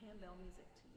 handbell music to